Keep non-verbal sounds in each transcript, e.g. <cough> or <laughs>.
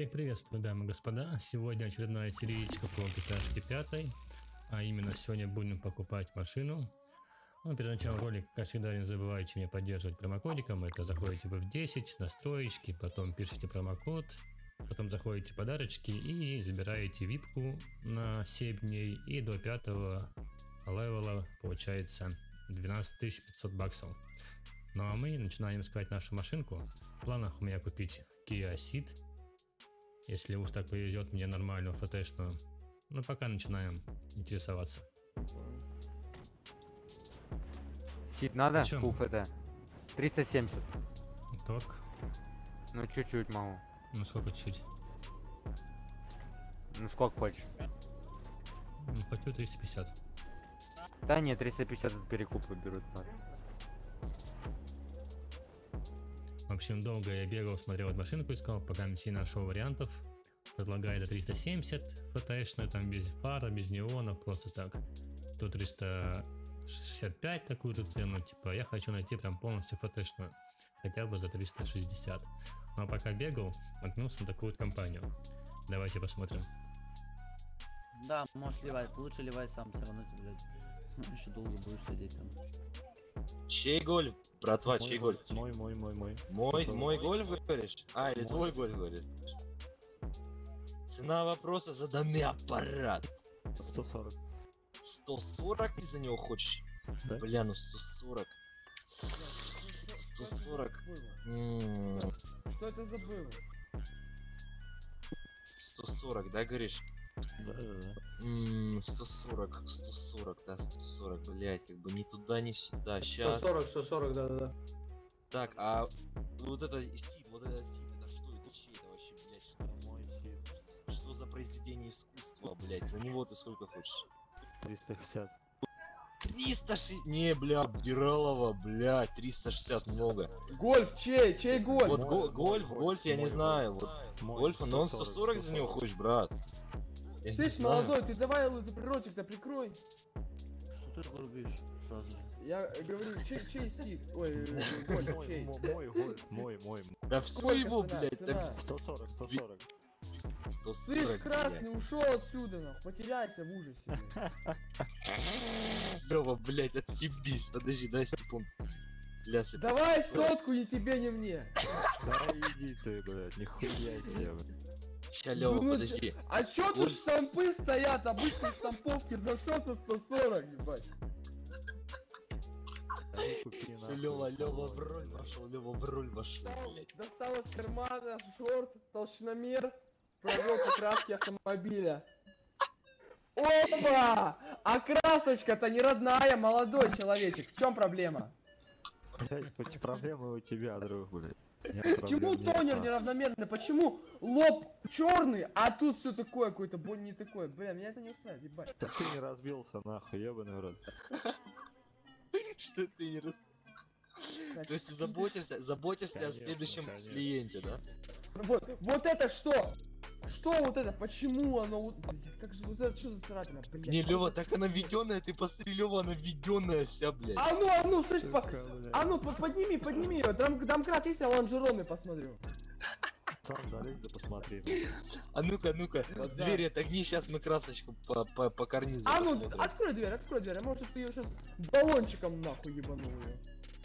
Всех приветствую, дамы и господа. Сегодня очередная сериечка по GTA 5. А именно, сегодня будем покупать машину. Ну, перед началом ролика, как всегда, не забывайте меня поддерживать промокодиком. Это заходите в F10, настроечки, потом пишите промокод, потом заходите подарочки и забираете випку на 7 дней. И до 5 левела получается 12 500 баксов. Ну а мы начинаем искать нашу машинку. В планах у меня купить Kia Ceed если уж так повезет мне нормальную ФТшную. Но пока начинаем интересоваться. Хит надо? Чем? Full FT. 370. Торг. Ну чуть-чуть могу. Ну сколько чуть? Ну сколько хочешь? Ну хочу 350. Да нет, 350 от перекупы берут. В общем, долго я бегал, смотрел эту машинку, искал, пока не нашел вариантов. Предлагает до 370 ФТшную, там без фара, без неонов, просто так. То 365 такую же цену, типа я хочу найти прям полностью ФТшную. Хотя бы за 360. Ну а пока бегал, наткнулся на такую вот компанию. Давайте посмотрим. Да, можешь ливать. Лучше ливай сам, все равно ты, блядь, <laughs> еще долго будешь сидеть там. Чей гольф? Братва, Мой чей гольф, гольф? Мой, мой, мой, мой. Мой, Готово. мой гольф говоришь? А, или твой гольф говоришь? Цена вопроса за данный аппарат. 140. 140 ты за него хочешь? Да. Бля, ну 140. 140. М, Что это за было? 140, да, говоришь? Да, да, да. М, 140, 140, да, 140, блять, как бы ни туда, ни сюда. Сейчас. 140, 140, да-да-да. Так, а вот это сид, вот этот сид, это что, это чей это вообще, блядь, что? Мой хит. Что за произведение искусства, блядь? За него ты сколько хочешь? 350. 360... Не, бля, Абдиралова, бля, 360 много. Гольф, чей? Чей гольф? Вот Мой, го- мой, гольф, мой, гольф, я не мой знаю. гольф. Вот Мой гольфа, но он 140 за него 140. хочешь, брат. Я не Слышь, знаю. молодой, ты давай этот ротик-то прикрой. Что ты грубишь сразу? Я говорю, чей, чей сид? Ой, <laughs> Мой, чей? мой, мой гольф, мой, мой. Да все его, цена, блядь, цена? там 140, 140. 140, Слышь, красный, ушел отсюда, нахуй. Потеряйся в ужасе. блядь. <laughs> Лёва, блядь, отъебись, подожди, дай секунду. Бля, сыпь- Давай сотку, ни тебе, ни мне. Да иди ты, блядь, нихуя себе. Ща, Лёва, Ну, подожди. А чё тут штампы стоят? Обычные штамповки за что-то 140, ебать. Ну Лёва, Лёва в блядь. вошел, Лёва в роль вошел, блядь. Достал из кармана шорт, толщиномер, провел краски автомобиля. Опа! А красочка-то не родная, молодой человечек. В чем проблема? Блядь, пот- проблемы у тебя, друг, блядь. Почему тонер неравномерный? Почему лоб черный, а тут все такое какое-то, бон не такое? Бля, меня это не устраивает, ебать. Да ты не разбился, нахуй, ебаный в рот. Что ты не раз... То есть ты заботишься, заботишься о следующем конечно. клиенте, да? Вот, вот это что? Что вот это? Почему оно вот... Блядь, как же вот это, что за царапина, блядь? Не, Лёва, так она введенная, ты посмотри, Лёва, она введенная вся, блядь. А ну, а ну, слышь, по- а ну, по- подними, подними ее. Там, домкрат есть, а лонжероны посмотрю. Сам залезь да посмотри. А ну-ка, ну-ка, двери отогни, сейчас мы красочку по, по, по карнизу А ну, посмотрим. открой дверь, открой дверь, а может ты ее сейчас баллончиком нахуй ебанул ее.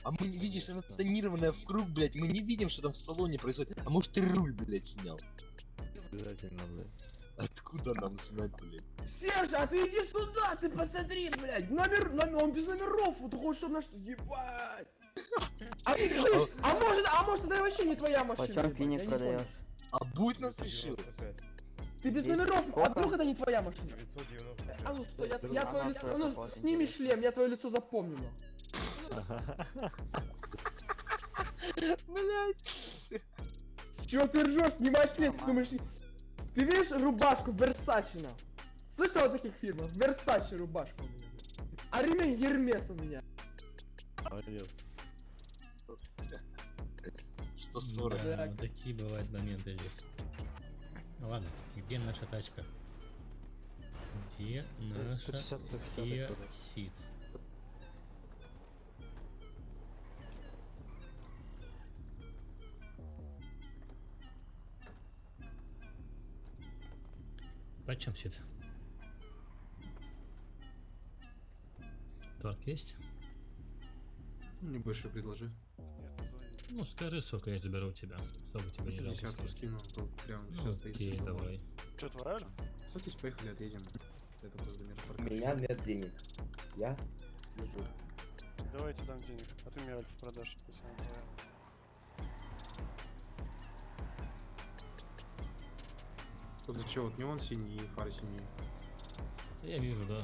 А мы не видишь, она тонированная в круг, блядь, мы не видим, что там в салоне происходит. А может ты руль, блядь, снял? Обязательно, блядь. Откуда нам знать, блядь? Серж, а ты иди сюда, ты посмотри, блядь. Номер, номер, он без номеров, вот ты хочешь, чтобы на что, ебать. А, слышь, а может, а может это вообще не твоя машина? Почем финик продаешь? А будь нас решил. Ты без номеров, а вдруг это не твоя машина? А ну стой, я, я твое лицо, а ну сними шлем, я твое лицо запомню. нахуй. <laughs> Блядь. Чего ты ржешь? Снимай шлем, ты думаешь... Ты видишь рубашку Версачи, нахуй? Слышал о таких фирмах? Версачи рубашка у меня. А ремень Гермес у меня. Молодец. 140. Да, вот такие бывают моменты здесь. Ну ладно, где наша тачка? Где наша 160, 160 Kia откуда? Ceed? Почем сит? Торг есть? Небольшой предложи. Ну, скажи, сколько я заберу у тебя. Чтобы тебе не жалко Десятку скину, то прям Ну, все стоит. окей, давай. Что, творали? Садись, поехали, отъедем. Это просто до У меня нет денег. Я слежу. Давайте дам денег. А ты мне альф продашь, если она Тут чего? Вот неон синий и фары синие. Я вижу, да.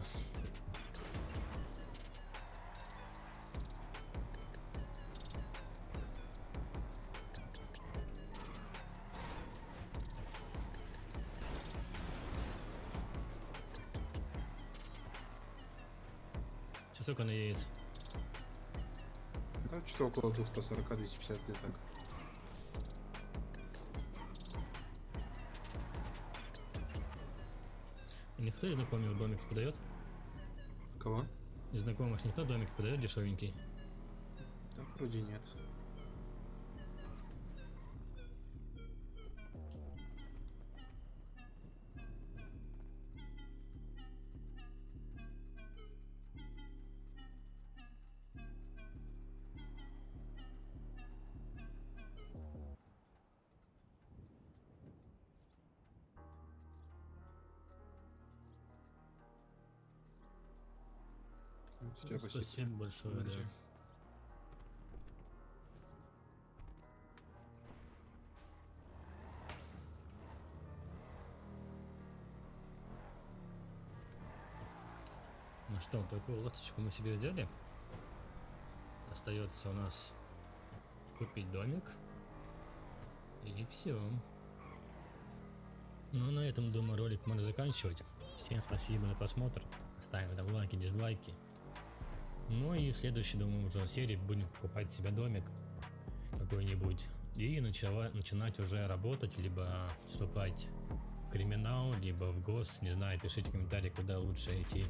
Сейчас сколько она едет? Да, что около 240-250 лет Никто из знакомых домик подает? Кого? Из знакомых никто домик подает дешевенький? Да, вроде нет. Тебе спасибо. спасибо большое, да. Ну что, такую ласточку мы себе взяли. Остается у нас купить домик. И все. Ну, на этом, думаю, ролик можно заканчивать. Всем спасибо за просмотр. Ставим там лайки, дизлайки. Ну и в следующей, думаю, уже серии будем покупать себе домик какой-нибудь. И начала, начинать уже работать, либо вступать в криминал, либо в гос. Не знаю, пишите комментарии, куда лучше идти.